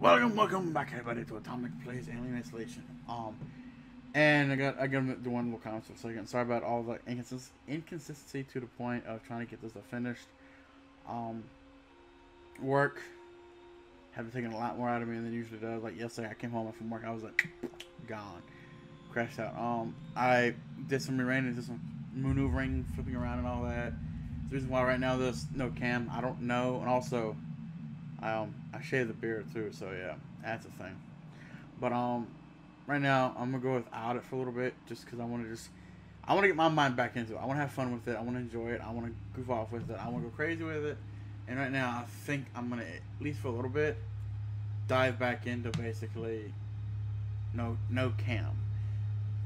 Welcome, welcome back, everybody, to Atomic Plays Alien Isolation. Um, and I got I got the one little comment for a second. Sorry about all the inconsist inconsistency to the point of trying to get this finished. Um, work have taken a lot more out of me than it usually does. Like yesterday, I came home from work, I was like gone, crashed out. Um, I did some rearranging, did some maneuvering, flipping around, and all that. The reason why right now there's no cam, I don't know, and also. Um, I shaved the beard too, so yeah, that's a thing. But um, right now I'm gonna go without it for a little bit, just because I want to just, I want to get my mind back into it. I want to have fun with it. I want to enjoy it. I want to goof off with it. I want to go crazy with it. And right now I think I'm gonna at least for a little bit dive back into basically no no cam.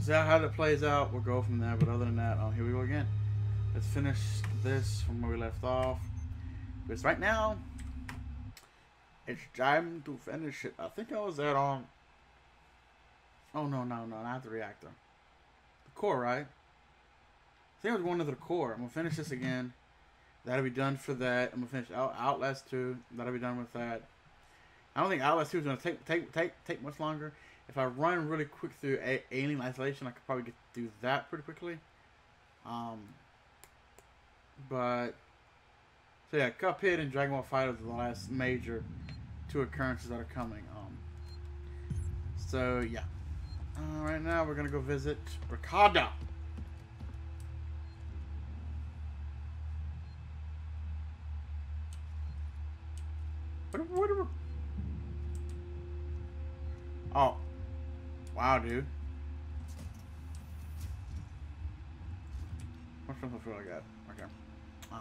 See how that plays out. We'll go from there. But other than that, oh here we go again. Let's finish this from where we left off. Because right now it's time to finish it. I think I was at on. Oh no no no not the reactor. The core right. I think I was going to the core. I'm gonna finish this again. That'll be done for that. I'm gonna finish Out Outlast two. That'll be done with that. I don't think Outlast two is gonna take take take take much longer. If I run really quick through A Alien Isolation, I could probably get through that pretty quickly. Um, but so yeah, Cuphead and Dragon Ball FighterZ are the last major occurrences that are coming. Um, so yeah, uh, right now we're gonna go visit Ricardo. What, what, what, oh, wow, dude. What feel I got? Okay. Um,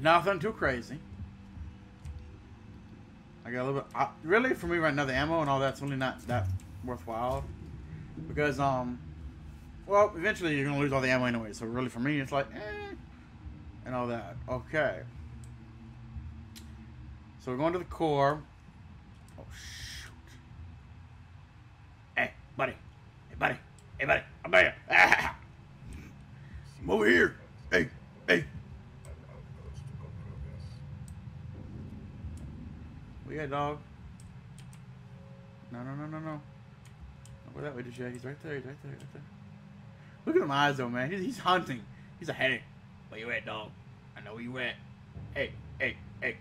nothing too crazy. I got a little bit. Uh, really, for me right now, the ammo and all that's really not that worthwhile because um, well, eventually you're gonna lose all the ammo anyway. So really, for me, it's like eh, and all that. Okay. So we're going to the core. Oh shoot! Hey, buddy! Hey, buddy! Hey, buddy! I'm here! Ah! I'm over here! Hey! Hey! We got dog. No, no, no, no, no. Don't go that way just yet. He's right there. He's right there. Right there. Look at him eyes, though, man. He's, he's hunting. He's a headache. Where you at, dog? I know where you at. Hey, hey, hey.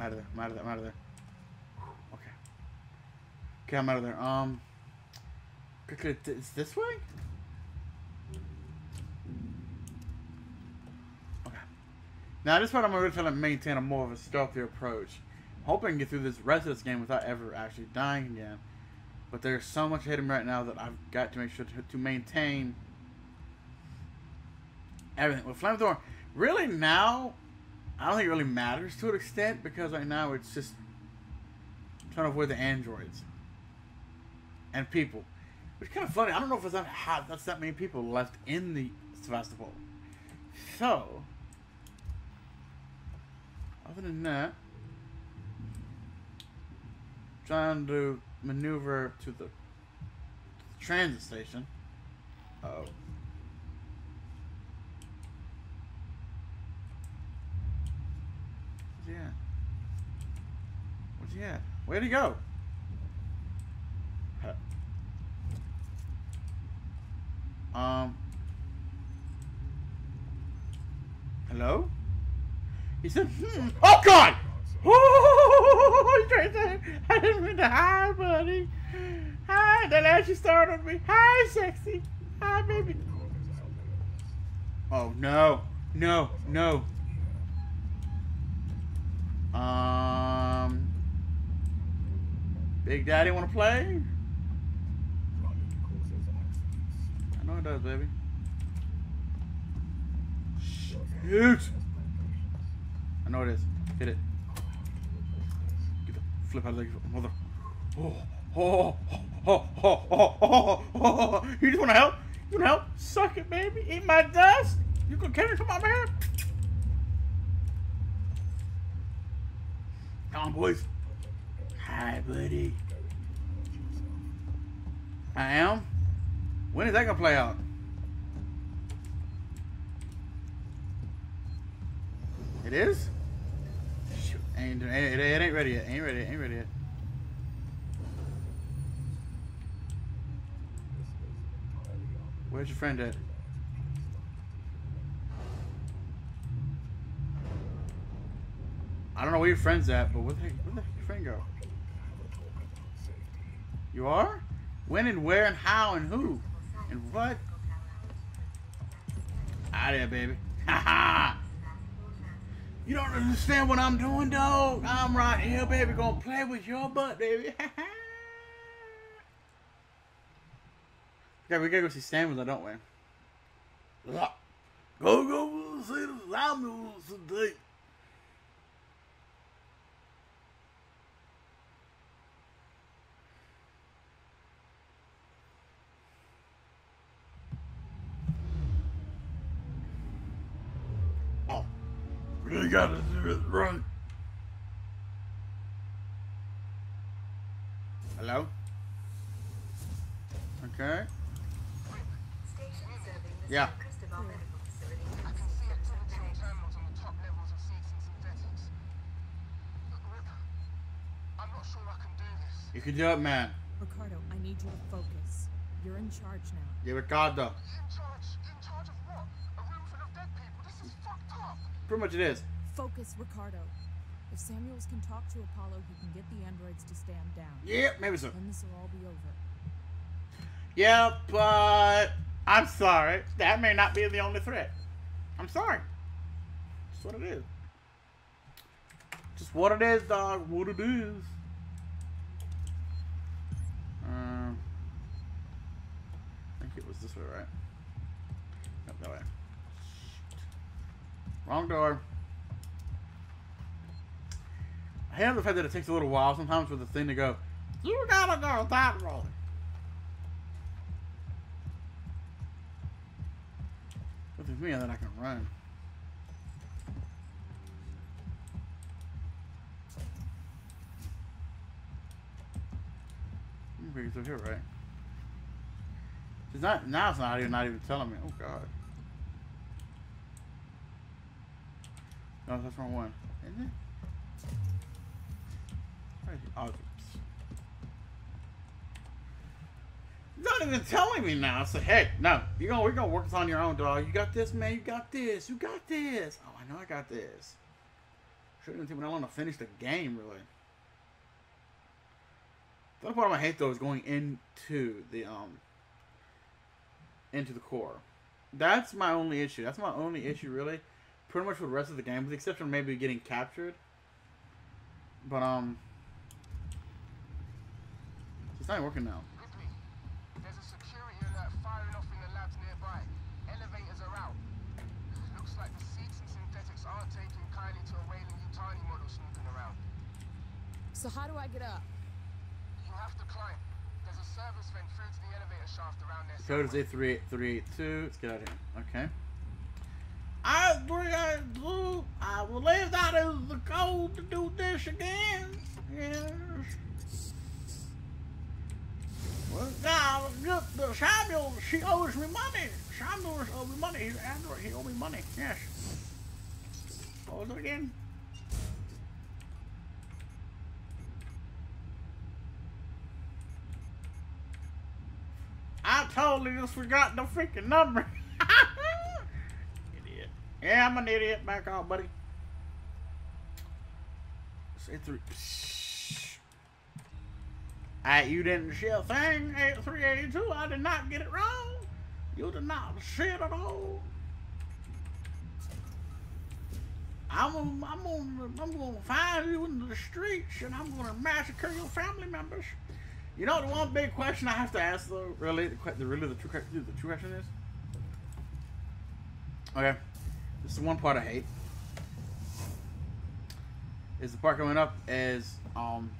I'm out of there. I'm out of there. I'm out of there. Okay. I'm out of there. Um, it's this way. Okay. Now this part I'm really trying to maintain a more of a stealthy approach. hoping to get through this rest of this game without ever actually dying again. But there's so much me right now that I've got to make sure to, to maintain everything. With Flamethrower, really now, I don't think it really matters to an extent because right now it's just trying to avoid the androids and people. Which is kind of funny. I don't know if that that's that many people left in the Sevastopol. So, other than that, trying to maneuver to the transit station. oh. Where's he at? Where's he at? Where'd he go? Um. Hello? He said, hmm. Oh, God! Oh, there. I didn't mean to hi, buddy. Hi, that actually startled me. Hi, sexy. Hi, baby. Oh, no. No, no. Um. Big Daddy want to play? I it does, baby. Shoot! I know it is. Hit it. Get the flip out of the mother. Oh oh oh, oh, oh, oh, oh, oh, oh, oh, You just want to help? You want to help? Suck it, baby. Eat my dust. You can carry it to my man. Come on, boys. Hi, buddy. I am. When is that gonna play out? It is? Ain't, it, it ain't ready yet. Ain't ready. Ain't ready yet. Where's your friend at? I don't know where your friend's at, but where the heck, where the heck your friend go? You are? When and where and how and who? And what? Out there, baby. Ha You don't understand what I'm doing, dog. I'm right here, baby. Gonna play with your butt, baby. yeah, we gotta go see Samuel, don't we? Go go see the Samuels today. Really got to do it right. Hello? Okay. Yeah. You can do it, man. Ricardo, I need you to focus. You're in charge now. Yeah, Ricardo. In charge? In charge of what? A room full of dead people? This is fucked up. Pretty much it is. Focus, Ricardo. If Samuels can talk to Apollo, he can get the androids to stand down. Yeah, maybe so. Then this will all be over. Yeah, but I'm sorry. That may not be the only threat. I'm sorry. Just what it is. Just what it is, dog. What it is. Um, I think it was this way, right? Nope, that way. Wrong door. I hate the fact that it takes a little while sometimes for the thing to go, you gotta go that road. But with me, and then I can run. It's over here, right? It's not now. It's not even not even telling me. Oh God. No, that's wrong one. Isn't it? Where's the- It's not even telling me now. I said, hey, no, you're gonna we're gonna work this on your own, dog. You got this, man. You got this. You got this. Oh, I know I got this. Shouldn't even take me that long to finish the game, really. The other part of my hate though is going into the um into the core. That's my only issue. That's my only issue, really. Pretty much for the rest of the game, with the exception of maybe getting captured. But um, it's not working now. Ripley, there's a security alert firing off in the labs nearby. Elevators are out. Looks like the Seegson synthetics aren't taking kindly to a Weyland-Yutani model snooping around. So how do I get up? You have to climb. There's a service vent through to the elevator shaft around there. Code is somewhere. A38382. Let's get out of here. Okay. I agree, I do. I believe that is the code to do this again. Yes. Well, now, look, the Samuel, she owes me money. Samuel owes me money. He's android. He owes me money. Yes. Was it again? I totally just forgot the freaking number. Yeah, I'm an idiot. Back off, buddy. Say three. Alright, you didn't a thing. 8382. I did not get it wrong. You did not see it at all. I'm gonna, I'm gonna, I'm gonna find you in the streets and I'm gonna massacre your family members. You know the one big question I have to ask though, really, the, really the true, the true question is. Okay, this is one part I hate. Is the part coming up is um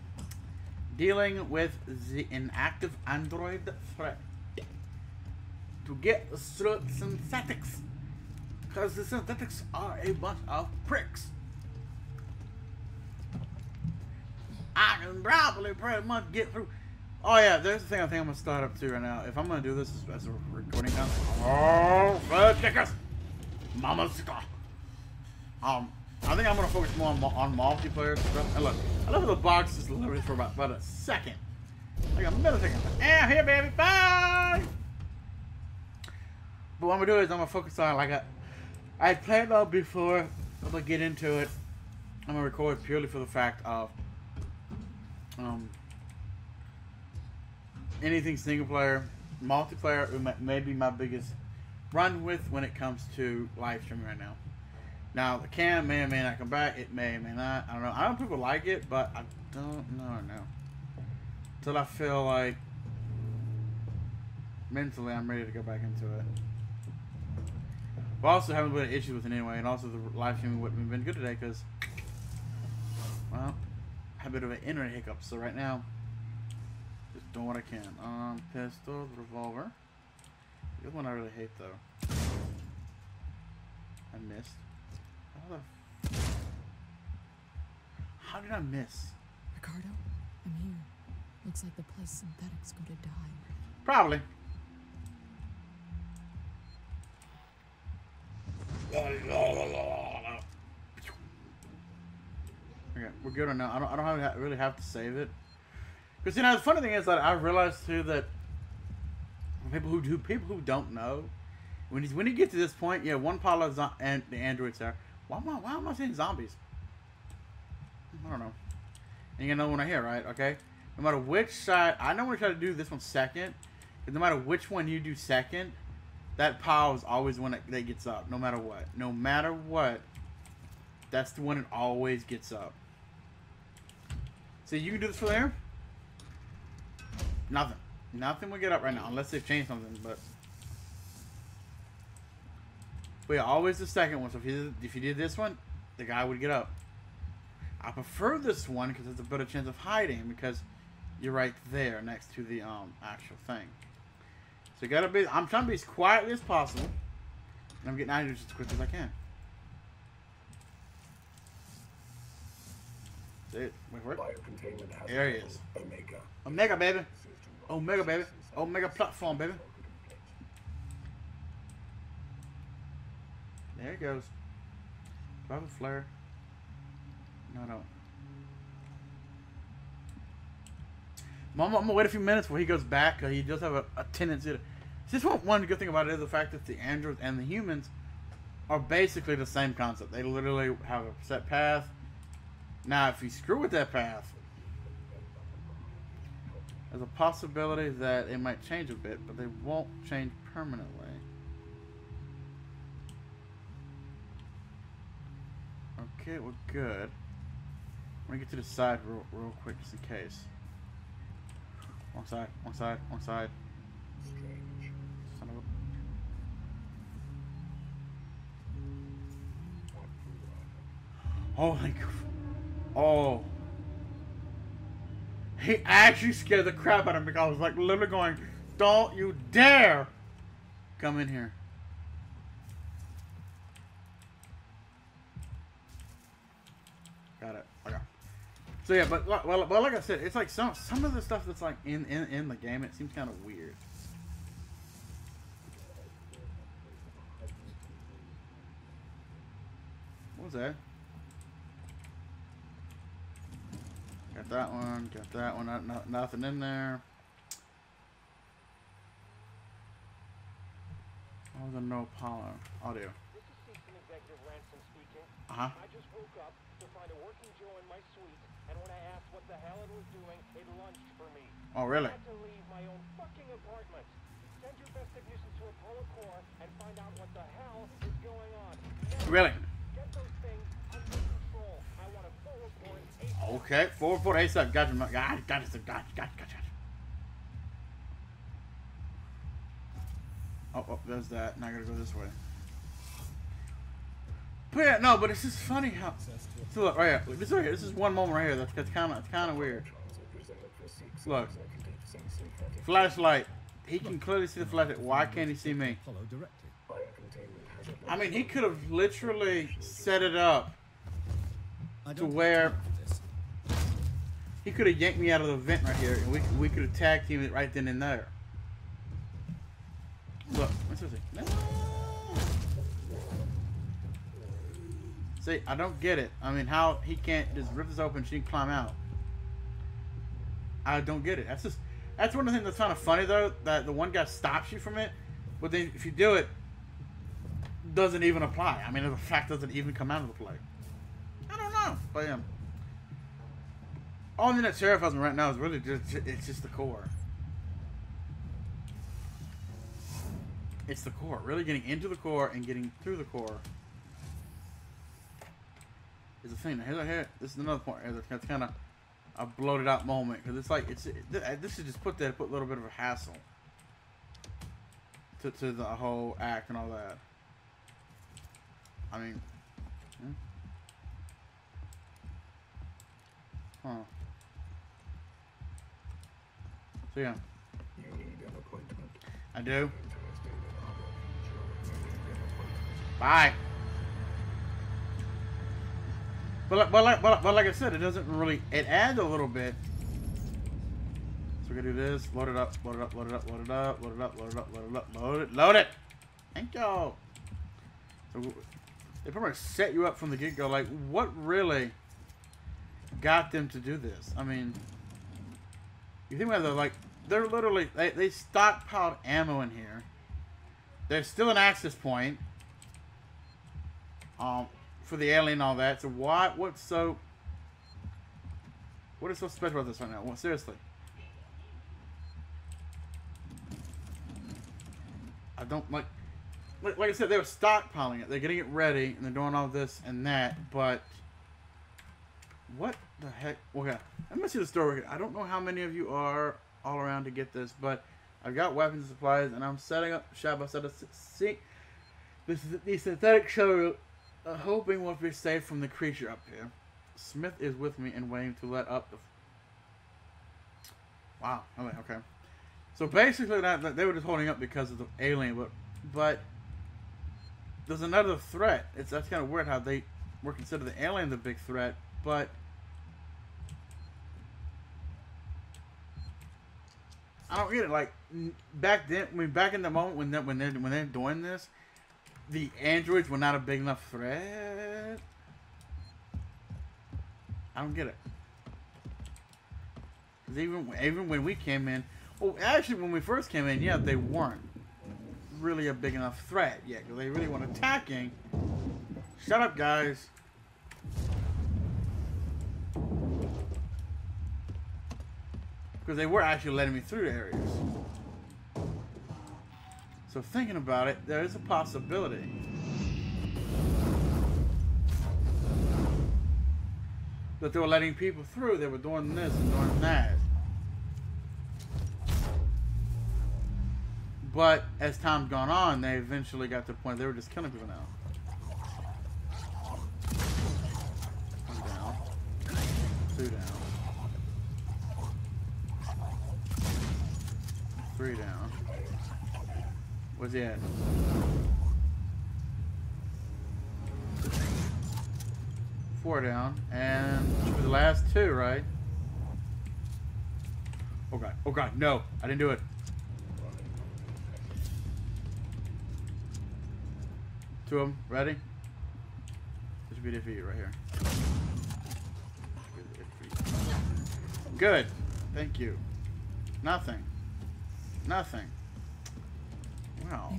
dealing with the inactive android threat to get through synthetics because the synthetics are a bunch of pricks. I can probably pretty much get through Oh yeah, there's the thing I think I'm gonna start up to right now. If I'm gonna do this as, a recording time, oh, red kickers, mama Um, I think I'm gonna focus more on, on multiplayer stuff. And look, I left the box just literally for about, about a second, like a millisecond. And here, baby, bye. But what I'm gonna do is I'm gonna focus on like a, I played out before. I'm gonna get into it. I'm gonna record purely for the fact of um anything single player, multiplayer may be my biggest run with when it comes to live streaming right now. Now the cam may or may not come back. It may or may not. I don't know. I don't know people like it, but I don't know now. Until I feel like mentally I'm ready to go back into it. But also haven't been issues with it anyway, and also the live streaming wouldn't have been good today because, well, I had a bit of an internet hiccup. So right now, just doing what I can. Um, pistol, revolver. The one I really hate though. I missed. How the? How did I miss? Ricardo, I'm here. Looks like the place synthetics go to die. Probably. Okay, we're good on now. I don't. I don't have, really have to save it. Because you know the funny thing is that I realized too that people who do people who don't know when he when he gets to this point, yeah, one pile zo- and the androids there. Why am I why am I saying zombies? I don't know. And you know when I hear right, okay. No matter which side, I know when to try to do this one second. No matter which one you do second, that pile is always one that, that gets up, no matter what. No matter what, that's the one that always gets up. So you can do this for there. Nothing. Nothing will get up right now, unless they've changed something, but... Yeah, always the second one. So if you did, if you did this one, the guy would get up. I prefer this one because there's a better chance of hiding because you're right there next to the um actual thing. So you gotta be. I'm trying to be as quietly as possible, and I'm getting out of here just as quick as I can. Wait, where? Biocontainment has There he is. Omega. Omega, baby. Omega, baby. Omega platform, baby. There it goes. Do I have a flare? No, I don't. I'm, I'm gonna wait a few minutes before he goes back he does have a, a tendency to. Just one, one good thing about it is the fact that the androids and the humans are basically the same concept. They literally have a set path. Now, if you screw with that path, there's a possibility that it might change a bit, but they won't change permanently. Okay, we're good. I'm gonna get to the side real, real quick just in case. One side, one side, one side. Strange. Son of a... Oh. Oh. He actually scared the crap out of me. Because I was like literally going, Don't you dare come in here. Got it. Okay. So yeah, but well, well, like I said, it's like some some of the stuff that's like in in, in the game, it seems kind of weird. What was that? Got that one. Got that one. Not, not, nothing in there. Oh, the no Apollo audio. This is Seegson Executive Ransome speaking. Uh huh. I just woke up to find a working Joe in my suite, and when I asked what the hell it was doing, it lunched for me. Oh, really? I had to leave my own fucking apartment. Send your best technicians to Apollo Core and find out what the hell is going on. Now, Really? Okay. Four four eight seven. Gotcha. Gotcha. Gotcha. Gotcha. Gotcha. Gotcha. Oh, oh, there's that. Now I gotta go this way. But yeah, no, but it's just funny how. So look, right here. This right here. This is one moment right here. That's, that's kind of, it's kind of weird. Electrons are presented for six Look. Flashlight. He can clearly see the flashlight. Why can't he see me? I mean, he could have literally set it up. To where- time for this. He could have yanked me out of the vent right here, and we we could have tag teamed it right then and there. Look, what's this? See, I don't get it. I mean, how he can't just rip this open, she can climb out. I don't get it. That's just that's one of the things that's kind of funny though, that the one guy stops you from it, but then if you do it, doesn't even apply. I mean, the fact doesn't even come out of the play. I don't know, but yeah. All that terrifies me right now is really just it's just the core. It's the core. Really getting into the core and getting through the core is the thing. Here's here. This is another point. That's kind of a bloated out moment because it's like it's this is just put to put a little bit of a hassle to to the whole act and all that. I mean, hmm? huh? So yeah, You. I do. You. Bye. But like, but like, but but like I said, it doesn't really. It adds a little bit. So we're gonna do this. Load it up. Load it up. Load it up. Load it up. Load it up. Load it up. Load it up. Load it. Load it. Thank y'all. So they much set you up from the get go. Like, what really got them to do this? I mean, you think about it, like they're literally they they stockpiled ammo in here. There's still an access point. Um, for the alien and all that. So why? What's so? What is so special about this right now? Well, seriously. I don't like, like. Like I said, they were stockpiling it. They're getting it ready, and they're doing all this and that. But what the heck? Okay, I'm gonna see the store story. I don't know how many of you are all around to get this, but I've got weapons and supplies, and I'm setting up shop. I set a see. This is the synthetic show uh, hoping we'll be safe from the creature up here. Smith is with me and waiting to let up the. Wow. Okay. Okay. So basically, that, that they were just holding up because of the alien, but but there's another threat. It's that's kind of weird how they were considered the alien the big threat, but I don't get it. Like back then, mean, back in the moment when they, when they're when they're doing this, the androids were not a big enough threat. I don't get it. even even when we came in, well, actually when we first came in, yeah, they weren't really a big enough threat yet because they really weren't attacking. Shut up, guys. Because they were actually letting me through the areas. So thinking about it, there is a possibility. That they were letting people through, they were doing this and doing that. But as time's gone on, they eventually got to the point they were just killing people now. He at? Four down. And for the last two, right? Oh god. Oh god, no. I didn't do it. Two of them. Ready? This should be defeated right here. Good. Thank you. Nothing. Nothing. Wow. Maybe one of these things have a key card.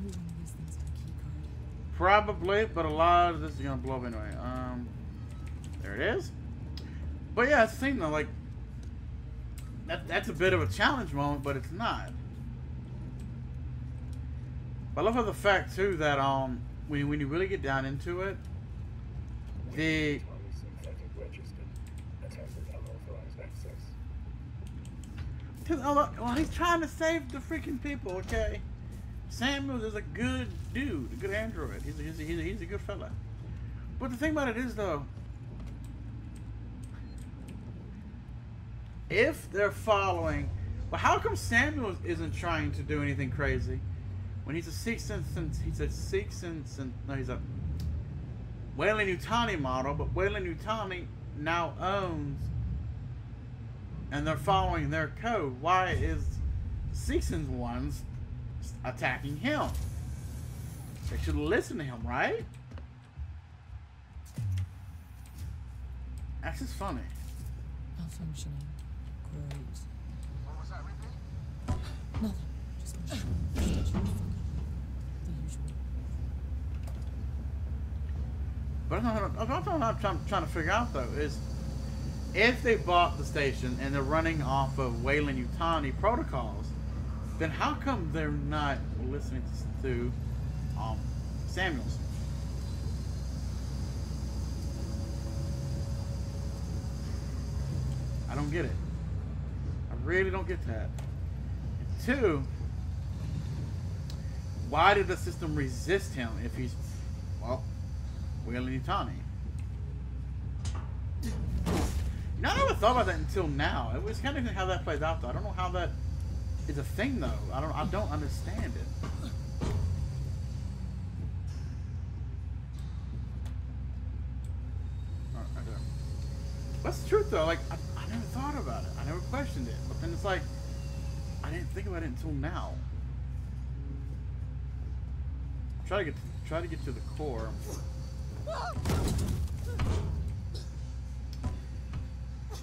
Probably, but a lot of this is gonna blow up anyway. Um, there it is. But yeah, it's the thing though. Like, that that's a bit of a challenge moment, but it's not. But I love how the fact too that um when when you really get down into it, the Synthetic registered. Attempted unauthorized access. Cause, oh, well, he's trying to save the freaking people, okay? Samuels is a good dude, a good android. He's a, he's a, he's a, he's a good fella. But the thing about it is, though, if they're following, well, how come Samuels isn't trying to do anything crazy when he's a six sense, he's a six and no, he's a Weyland-Yutani model, but Weyland-Yutani now owns and they're following their code, why is Seegson's ones attacking him? They should listen to him, right? That's just funny. Malfunctioning. Great. What was that, Ripley? Nothing. Just. But I'm I'm trying, trying to figure out though is if they bought the station and they're running off of Weyland-Yutani protocols, then how come they're not listening to um, Samuels? I don't get it. I really don't get that. And two, why did the system resist him if he's well Weyland-Yutani? You know, I never thought about that until now. It was kind of how that plays out, though. I don't know how that is a thing, though. I don't. I don't understand it. That's the truth, though. Like, I, I never thought about it. I never questioned it. But then it's like, I didn't think about it until now. Try to get try to get to the core.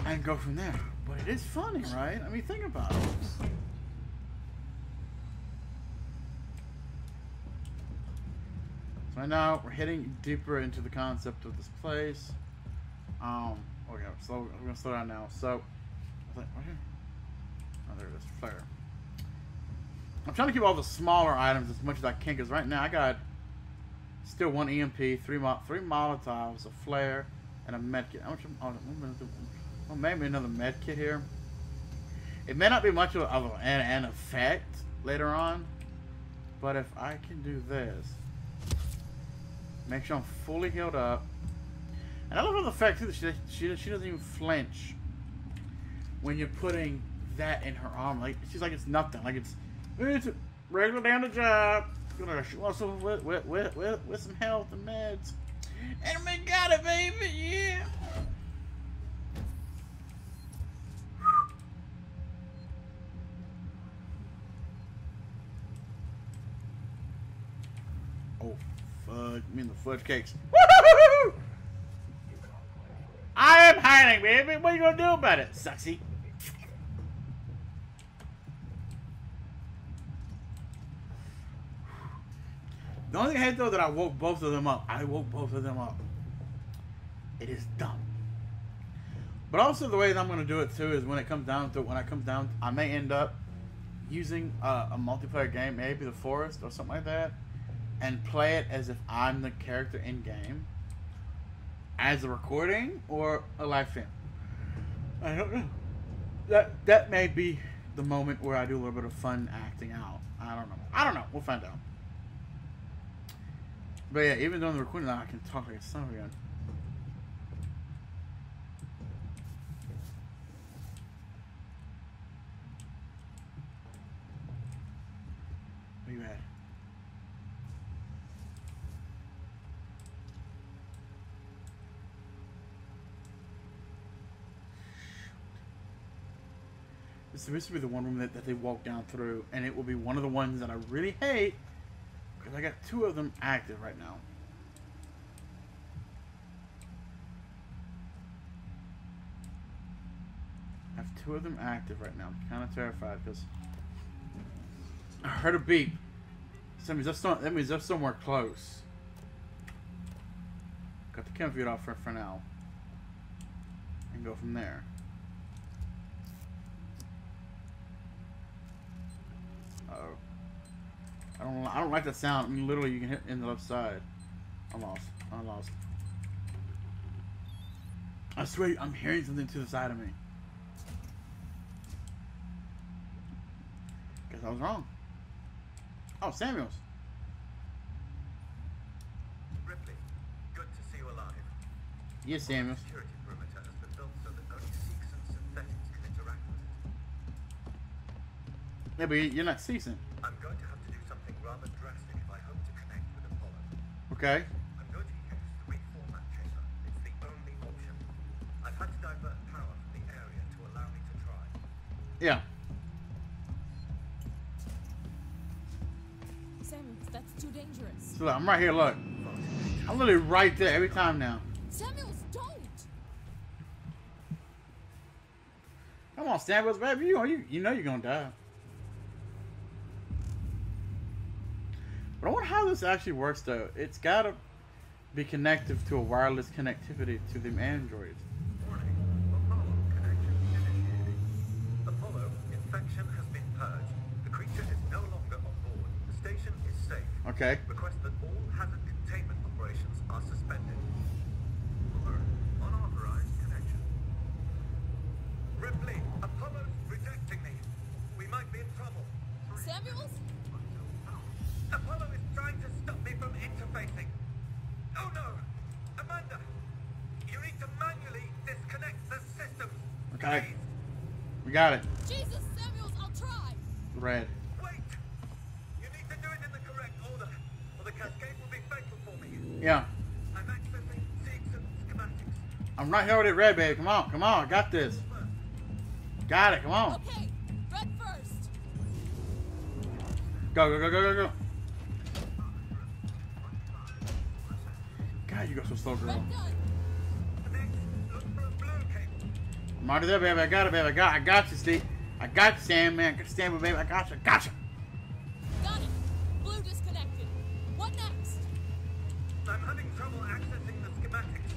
and go from there. But it is funny, right? I mean, think about it. Right now we're heading deeper into the concept of this place. Um, okay, so we're gonna slow down now. So, I think, right here. Oh, there it is, flare. I'm trying to keep all the smaller items as much as I can, because right now I got still one EMP, three three Molotovs, a flare, and a medkit. How much? Oh, well, maybe another med kit here. It may not be much of an, an effect later on, but if I can do this, make sure I'm fully healed up, and I love the fact that she, she she doesn't even flinch when you're putting that in her arm. Like she's like it's nothing. Like it's it's regular down the job. She wants some with with, with with with some health and meds, and we got it, baby. Yeah. Oh, fudge. I mean the fudge cakes. I am hiding, baby. What are you gonna do about it, sucksy? The only thing I though that I woke both of them up. I woke both of them up. It is dumb. But also the way that I'm gonna do it too is when it comes down to when I comes down, I may end up using uh, a multiplayer game, maybe the Forest or something like that, and play it as if I'm the character in game, as a recording or a live stream. I don't know. That that may be the moment where I do a little bit of fun acting out. I don't know. I don't know. We'll find out. But yeah, even during the recording, I can talk like a son of. Supposed to be the one room that, that they walk down through, and it will be one of the ones that I really hate because I got two of them active right now. I have two of them active right now. I'm kind of terrified because I heard a beep. So that means that's, that means that's somewhere close. Got the feed off for, for now. And go from there. Uh-oh. I don't. I don't like that sound. I mean, literally, you can hit in the left side. I'm lost. I'm lost. I swear, I'm hearing something to the side of me. Guess I was wrong. Oh, Samuels. Ripley, good to see you alive. Yes, Samuels. Security perimeter has been built so that only Seegson synthetics can interact with it. Yeah, but you're not ceasing. I'm going to rather drastic if I hope to connect with Apollo. Okay. I'm going to use the reformat chamber. It's the only option. I've had to divert power from the area to allow me to try. Yeah. Samuels, that's too dangerous. So look, I'm right here. Look, I'm literally right there every time now. Samuels, don't! Come on, Samuels, baby. You you you know you're gonna die. How this actually works though. It's gotta be connected to a wireless connectivity to the androids. Warning. Apollo connection initiating. Apollo, infection has been purged. The creature is no longer on board. The station is safe. Okay. Request got it. Jesus, Samuels, I'll try! Red. Wait! You need to do it in the correct order, or the cascade will be fatal for me. Yeah. I'm accessing Seegson schematics. I'm right here with it, red, baby. Come on, come on. I got this. Got it. Come on. Okay, red first! Go, go, go, go, go, go. God, you go so slow, girl. Red done! I'm already there, baby. I got it, baby. I got, I got you, Steve. I got you, Sam, man. I got you, Sam, baby. I got you. I got you. Got it! Blue disconnected. What next? I'm having trouble accessing the schematics.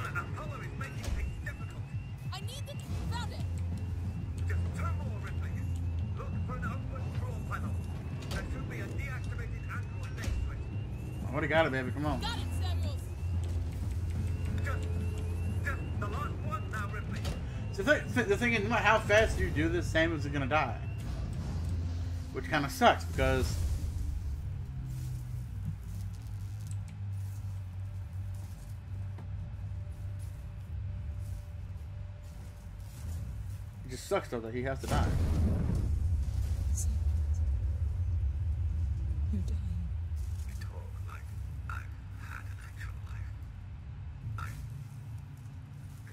Apollo is making things difficult. I need the... Found it! Just two more, Ripley. Look for an open draw panel. There should be a deactivated android next to it. I already got it, baby. Come on. Got the, th- the thing is, no how fast do you do this, Samuels are gonna die. Which kind of sucks because. It just sucks though that he has to die. You're dying. You talk like I've had an actual life. I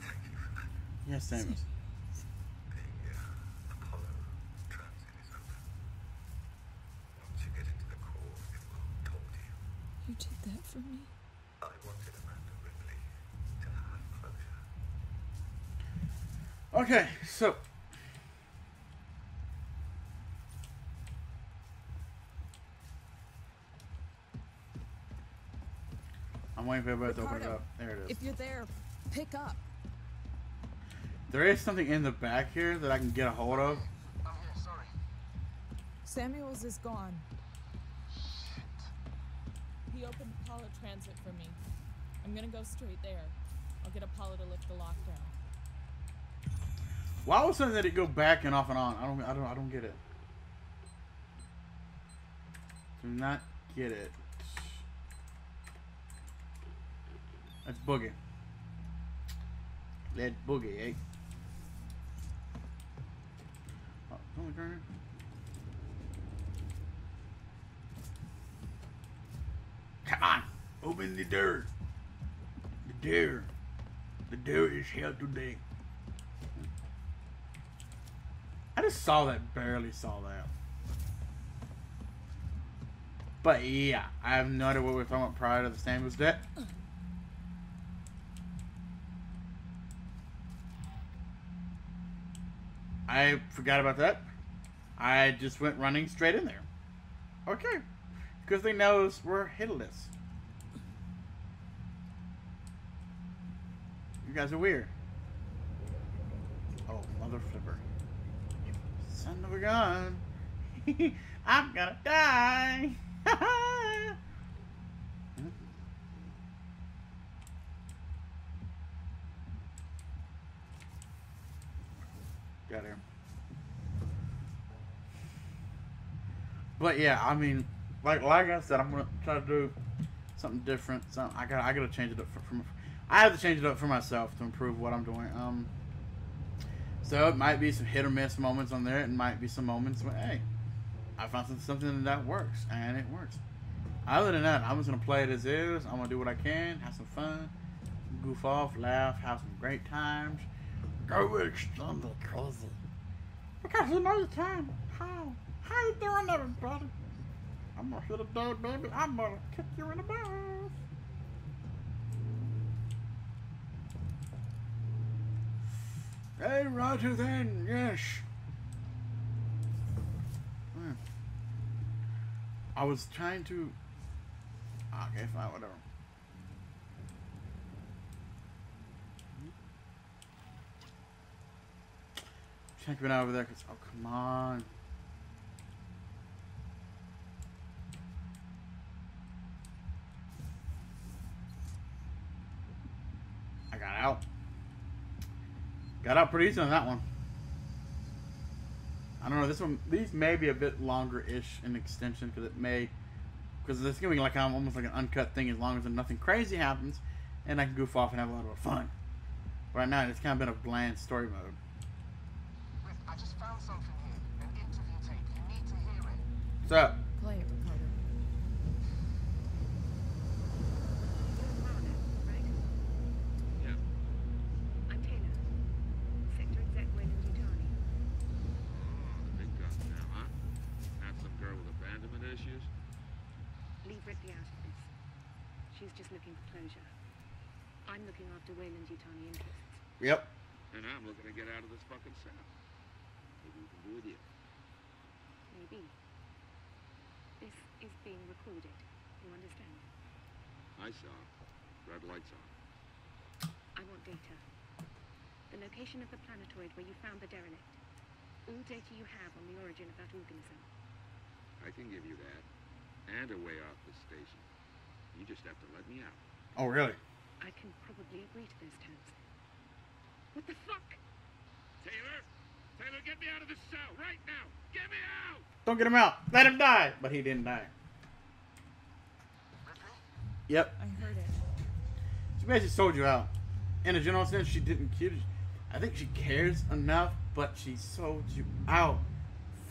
thank you for that. Yes, Samuels. The uh, Apollo transit is open. Once you get into the core, it will talk to you. You did that for me? I wanted Amanda Ripley to have closure. Okay, so. I'm waiting for everybody to open it up. There it is. If you're there, pick up. There is something in the back here that I can get a hold of. I'm here, sorry. Samuels is gone. He opened Apollo Transit for me. I'm gonna go straight there. I'll get Apollo to lift the lockdown. Why was something that it go back and off and on? I don't. I don't. I don't get it. Do not get it. That's boogie. That boogie, eh? Oh, come on, open the door. The door. The door is held today. I just saw that, barely saw that. But yeah, I have no idea what we were talking about prior to the Samuels death. I forgot about that. I just went running straight in there. Okay. Because they knows we're hitless. You guys are weird. Oh, mother flipper. You son of a gun. I'm gonna die. Got here. But yeah, I mean, like like I said, I'm gonna try to do something different. So I got I gotta change it up for, for I have to change it up for myself to improve what I'm doing. Um, so it might be some hit or miss moments on there. It might be some moments where hey, I found something that works and it works. Other than that, I'm just gonna play it as is. I'm gonna do what I can, have some fun, goof off, laugh, have some great times, go extremely crazy. Because you know you can. How? How you doing, everybody? I'm gonna hit a dog, baby. I'm gonna kick you in the balls. Hey, Roger, then. Yes. Hmm. I was trying to. Okay, fine, whatever. Can't get out over there because. Oh, come on. I got out. Got out pretty easy on that one. I don't know. This one, these may be a bit longer-ish in extension because it may, because it's gonna be like um, almost like an uncut thing as long as nothing crazy happens, and I can goof off and have a lot of fun. But right now, it's kind of been a bland story mode. Rick, I just found something here. An interview tape. You need to hear it. What's up? Play it, Ricardo. Yeah. I'm Taylor. Sector Exec Weyland-Yutani. Oh, big guns now, huh? Not some girl with abandonment issues? Leave Ripley out of this. She's just looking for closure. I'm looking after Weyland-Yutani interests. Yep. And I'm looking to get out of this fucking cell. Maybe we can do a deal. Maybe. This is being recorded. You understand? I saw. Red lights on. I want data. The location of the planetoid where you found the derelict. All data you have on the origin of that organism. I can give you that. And a way off the station. You just have to let me out. Oh, really? I can probably agree to those terms. What the fuck? Taylor! Taylor, get me out of this cell right now! Get me out! Don't get him out. Let him die. But he didn't die. Yep. I heard it. She basically sold you out. In a general sense, she didn't kill you. I think she cares enough, but she sold you out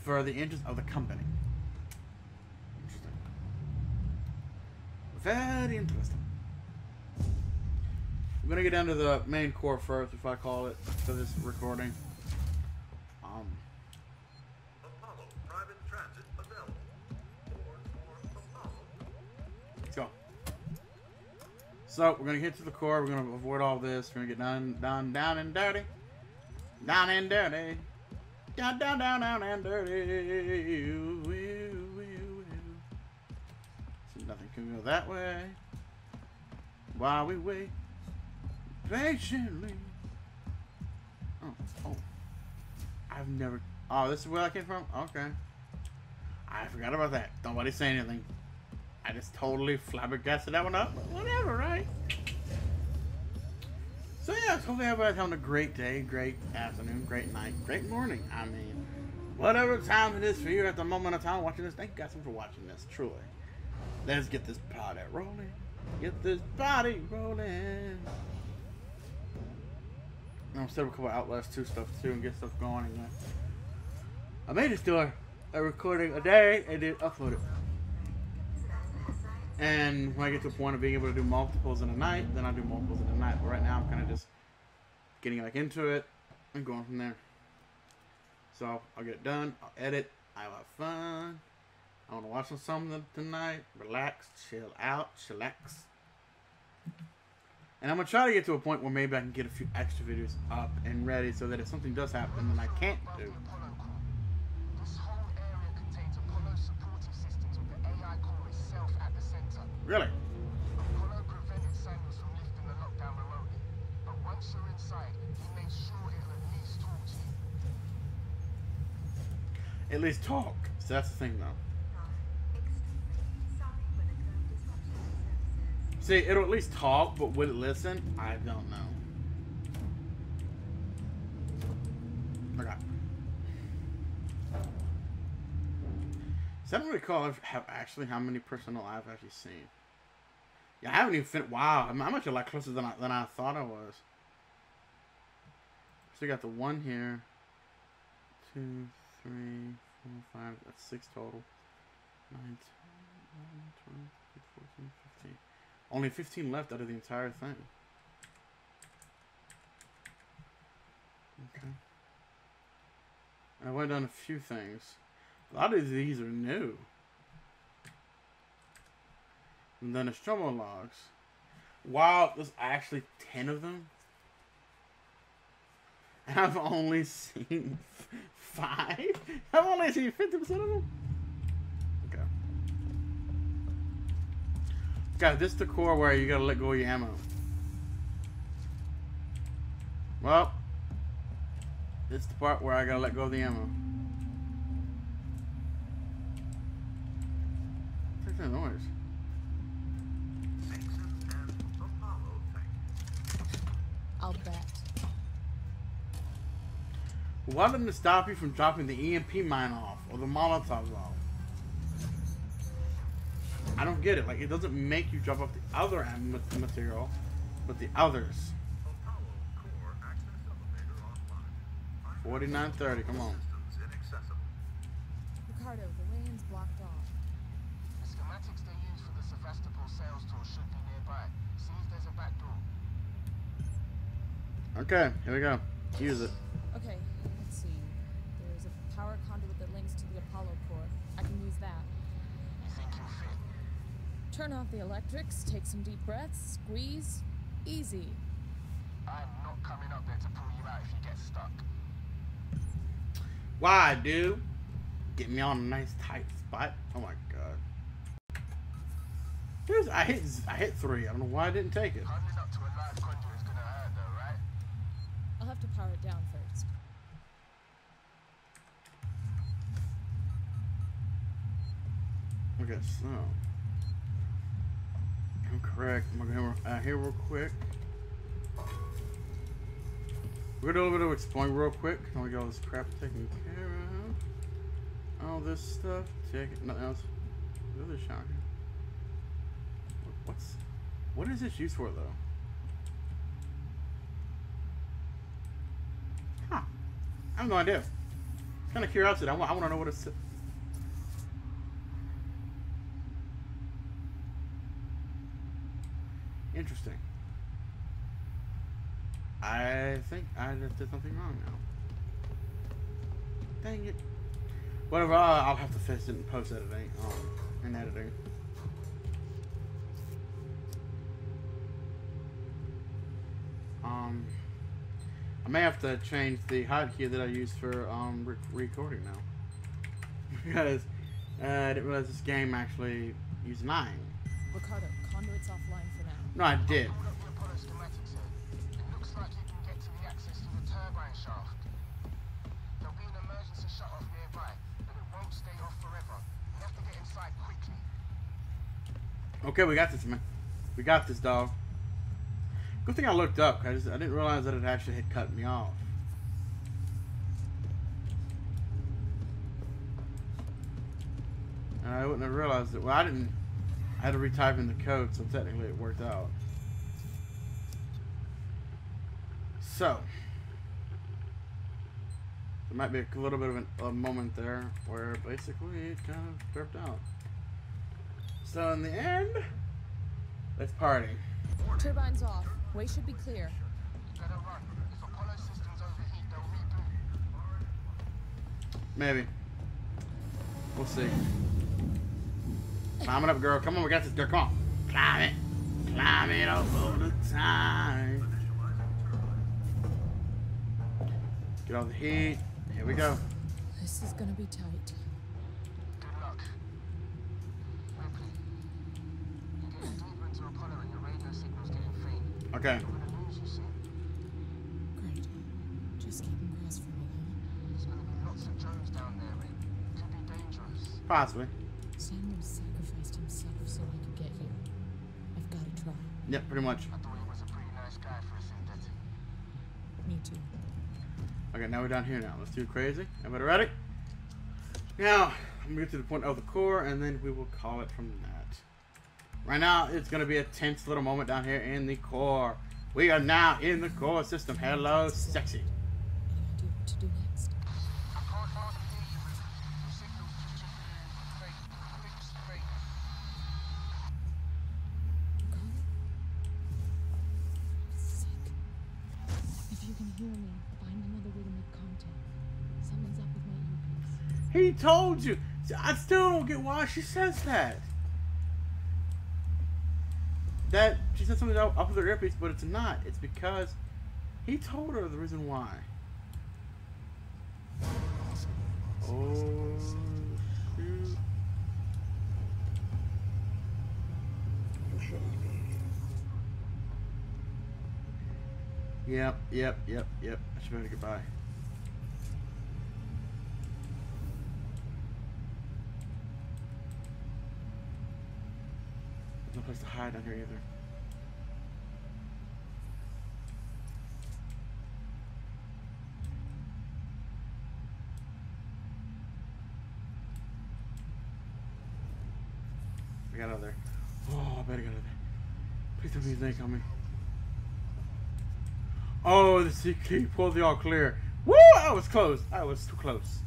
for the interest of the company. Interesting. Very interesting. We're gonna get down to the main core first, if I call it, for this recording. So we're gonna get to the core. We're gonna avoid all this. We're gonna get down, down, down and dirty, down and dirty, down, down, down, down and dirty. So nothing can go that way. While we wait patiently. Oh, oh. I've never. Oh, this is where I came from. Okay. I forgot about that. Nobody say anything. I just totally flabbergasted that one up. Whatever, right? So yeah, hopefully everybody's having a great day, great afternoon, great night, great morning. I mean, whatever time it is for you at the moment of time watching this, thank you guys for watching this, truly. Let's get this party rolling. Get this body rolling. I'm a couple outlets too stuff too and get stuff going again. I made just do a, a recording a day and then upload it. And when I get to the point of being able to do multiples in a night, then I do multiples in a night. But right now, I'm kind of just getting back into it and going from there. So I'll get it done. I'll edit. I'll have fun. I want to watch some something tonight. Relax, chill out, chillax. And I'm gonna try to get to a point where maybe I can get a few extra videos up and ready, so that if something does happen, then I can't do. Apollo core. This whole area contains Apollo supportive systems with the AI core itself at the center. Really? Apollo prevented Samuels from lifting the lockdown remotely. But once you're inside, he made sure it'll at least talk to you. At least talk. So that's the thing, though. See, it'll at least talk, but will it listen? I don't know. So I don't recall have actually how many personnel I've actually seen. Yeah, I haven't even fin- Wow, I'm, I'm actually a lot closer than I, than I thought I was. So we got the one here. Two, three, four, five. That's six total. Nine, 10, 11, 12, 14, 15. Only 15 left out of the entire thing. Okay. I went on a few things. A lot of these are new. And then Nostromo logs. Wow, there's actually 10 of them. And I've only seen five? I've only seen 50% of them? Okay. Guys, this is the core where you gotta let go of your ammo. Well, this is the part where I gotta let go of the ammo. What's that noise? Nixon and Apollo thing. I'll bet. Why didn't it stop you from dropping the EMP mine off or the Molotovs off? I don't get it. Like, it doesn't make you drop off the other material, but the others. Apollo core access elevator offline. 4930, come on. Systems inaccessible. Ricardo, the way in's blocked off. The schematics they use for the Sevastopol sales tour should be nearby. See if there's a back door. Okay, here we go. Use it. Okay, let's see. There's a power conduit that links to the Apollo core. I can use that. You think you'll fit? Turn off the electrics, take some deep breaths, squeeze. Easy. I'm not coming up there to pull you out if you get stuck. Why, dude? Get me on a nice tight spot. Oh my god. Here's, I hit I hit three. I don't know why I didn't take it. Huddling up to a live conduit is gonna hurt though, right? I'll have to power it down first. Okay, so I'm correct. I'm gonna go out here real quick. We're gonna do a little bit of exploring real quick. Can we get all this crap taken care of? All this stuff taken. Nothing else. Shocking. What- What's what is this used for though? Huh. I have no idea. Kind of curiosity. I want, I want to know what it's. Interesting. I think I just did something wrong now. Dang it. Whatever, I'll, have to fix it in post editing, um, and editing. Um, I may have to change the hotkey that I use for um re- recording now because uh, I didn't realize this game actually used nine. Ricardo, conduit's offline for. No, I did. Okay, we got this, man. We got this, dog. Good thing I looked up. I just I didn't realize that it actually had cut me off. And I wouldn't have realized it. Well, I didn't. I had to retype in the code, so technically it worked out. So, there might be a little bit of an, a moment there where basically it kind of burped out. So in the end, let's party. Turbine's off. Way should be clear. Better run. If Apollo systems overheat, they'll reboot. Maybe. We'll see. Climb it up, girl. Come on, we got this, girl. Come on. Climb it. Climb it up all the time. Get all the heat. Here we go. This is gonna be tight. Good luck. Ripley. You're getting into Apollo and your radio signal's getting faint. Okay. We're gonna lose you soon. Great. Just keep him crossed for me? There's gonna be lots of drones down there, Rick. Could be dangerous. Possibly. Try. Yep, pretty much. I thought he was a pretty nice guy for a synthetic. Me too. Okay, now we're down here now. Let's do crazy. Everybody ready? Now, I'm gonna get to the point of the core, and then we will call it from that. Right now, it's gonna be a tense little moment down here in the core. We are now in the core system. Hello, sexy. Told you. I still don't get why she says that. That she said something up with her earpiece, but it's not. It's because he told her the reason why. Oh shoot. Yep, yep, yep, yep. I should better goodbye. No place to hide down here either. I got out of there. Oh, I better get out of there. Please tell me his name coming. Oh, the CK pulled the all clear. Woo! I was close. I was too close.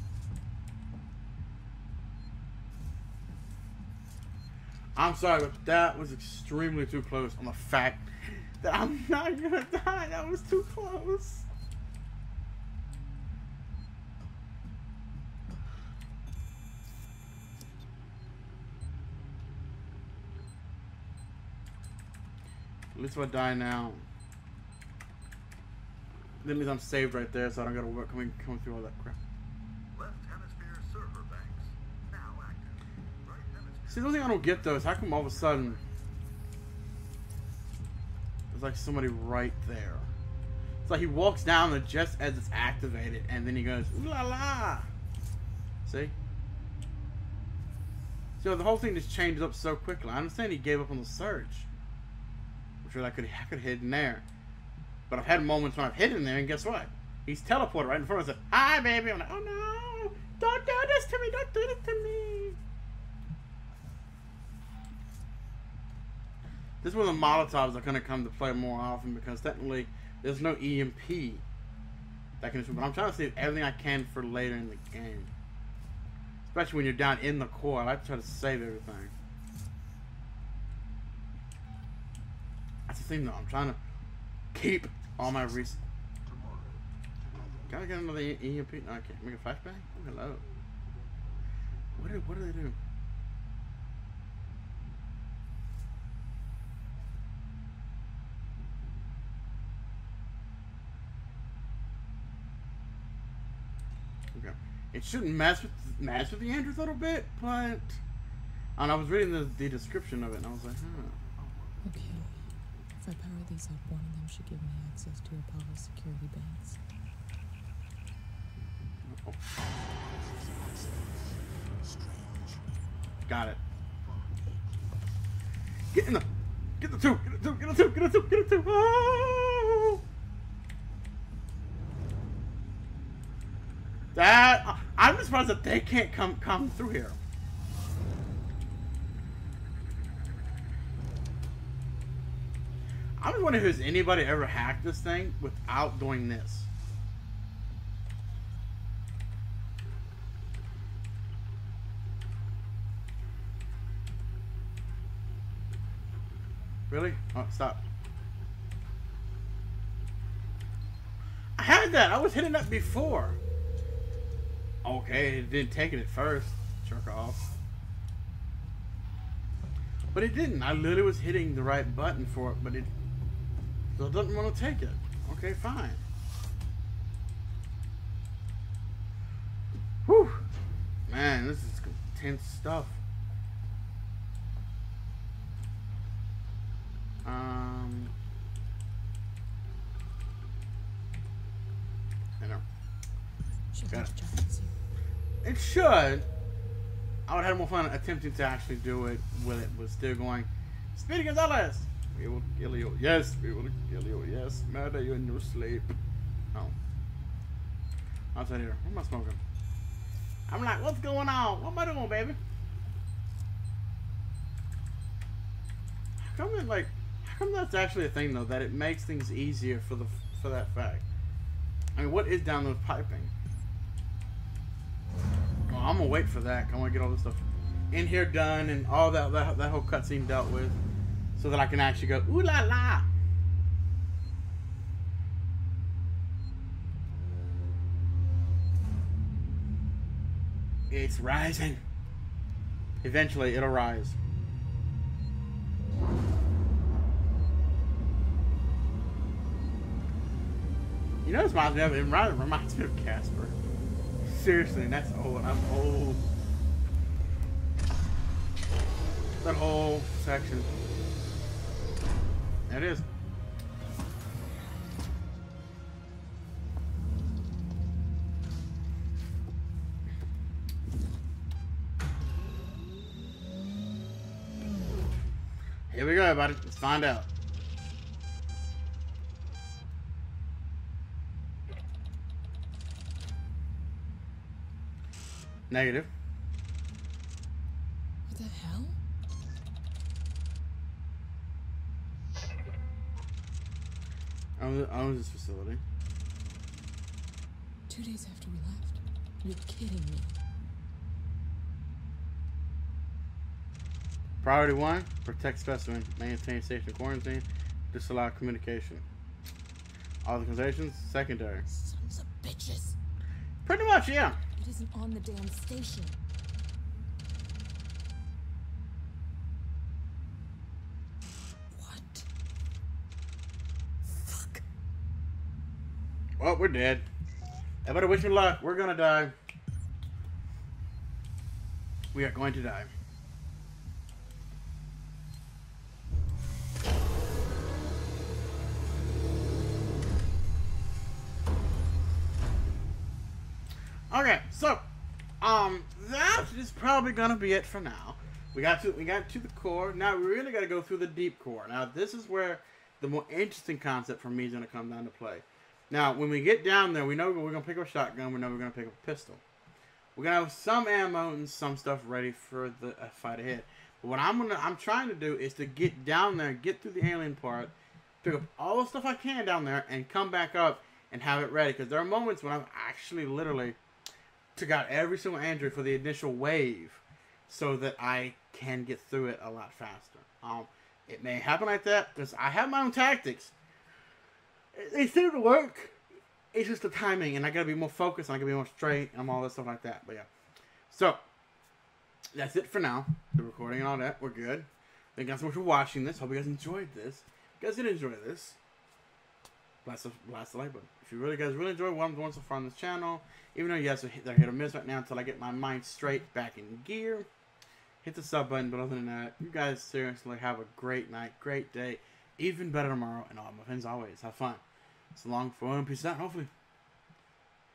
I'm sorry, but that was extremely too close on the fact that I'm not gonna die. That was too close. At least if I die now, that means I'm saved right there, so I don't gotta work coming coming through all that crap. See, the only thing I don't get though is how come all of a sudden there's like somebody right there. It's like he walks down and just as it's activated, and then he goes ooh la la. See? So the whole thing just changed up so quickly. I understand he gave up on the search, which I could I could have hidden there. But I've had moments when I've hidden there, and guess what? He's teleported right in front of us. "Hi, baby." I'm like, "Oh no! Don't do this to me! Don't do this to me!" This is where the Molotovs are going to come to play more often because technically there's no EMP that can. But I'm trying to save everything I can for later in the game, especially when you're down in the core. I like to try to save everything. That's the thing, though. I'm trying to keep all my res. Gotta get another EMP. Can't make a flashbang. Oh, hello. What do What do they do? Okay. It shouldn't mess with mess with the androids a little bit, but and I was reading the, the description of it and I was like, huh. Okay. If I power these up, one of them should give me access to Apollo security banks. Got it. Get in the get the two, get the two, get the two, get the two, get the two. Oh! Ah! That I- I'm just surprised that they can't come come through here. I'm just wondering has anybody ever hacked this thing without doing this. Really? Oh, stop. I had that. I was hitting that before. Okay, it didn't take it at first. Jerk off. But it didn't. I literally was hitting the right button for it, but it still doesn't want to take it. Okay, fine. Whew. Man, this is intense stuff. Um, I know. Got it. Should. I would have more fun attempting to actually do it with it, but still going. Speedy Gonzalez! We will kill you. Yes, we will kill you. Yes, murder you in your sleep. Oh. Outside here. What am I smoking? I'm like, what's going on? What am I doing, baby? How come it, like, how come that's actually a thing, though, that it makes things easier for the for that fact? I mean, what is download piping? I'm gonna wait for that. I want to get all this stuff in here done and all that that, that whole cutscene dealt with, so that I can actually go ooh la la. It's rising. Eventually, it'll rise. You know, this reminds me of it reminds me of Casper. Seriously, and that's old. I'm old. That whole section. It is. Here we go, everybody. Let's find out. Negative. What the hell? Owns, owns this facility. Two days after we left. You're kidding me. Priority one: protect specimen, maintain station quarantine, disallow communication. Authorizations secondary. Sons of bitches. Pretty much, yeah. Isn't on the damn station. What? Fuck. Well, we're dead. Everybody, wish me luck. We're gonna die. We are going to die. Okay, so um that is probably gonna be it for now. We got to we got to the core. Now we really gotta go through the deep core. Now this is where the more interesting concept for me is gonna come down to play. Now when we get down there, we know we're gonna pick up a shotgun. We know we're gonna pick up a pistol. We're gonna have some ammo and some stuff ready for the fight ahead. But what I'm gonna I'm trying to do is to get down there, get through the alien part, pick up all the stuff I can down there, and come back up and have it ready. Because there are moments when I'm actually literally took out every single android for the initial wave, so that I can get through it a lot faster. Um, it may happen like that because I have my own tactics. They seem to work. It's just the timing, and I gotta be more focused, and I gotta be more straight, and all that stuff like that. But yeah, so that's it for now. The recording and all that, we're good. Thank you guys so much for watching this. Hope you guys enjoyed this. If you guys did enjoy this, blast the, blast the like button. If you really guys really enjoy what I'm doing so far on this channel, even though you guys are hit, they're hit or miss right now until I get my mind straight back in gear, hit the sub button. But other than that, you guys seriously have a great night, great day, even better tomorrow. And all my friends always have fun. It's So long for and peace out. Hopefully,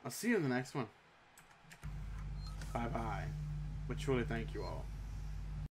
I'll see you in the next one. Bye bye. But truly, thank you all.